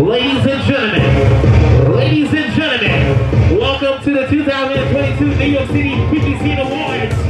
Ladies and gentlemen, ladies and gentlemen, welcome to the 2022 New York City 50 Scene Awards.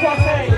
vocês.